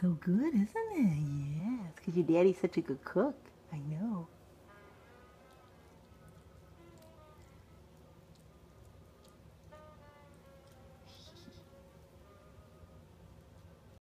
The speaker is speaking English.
so good, isn't it? Yes, because your daddy's such a good cook. I know.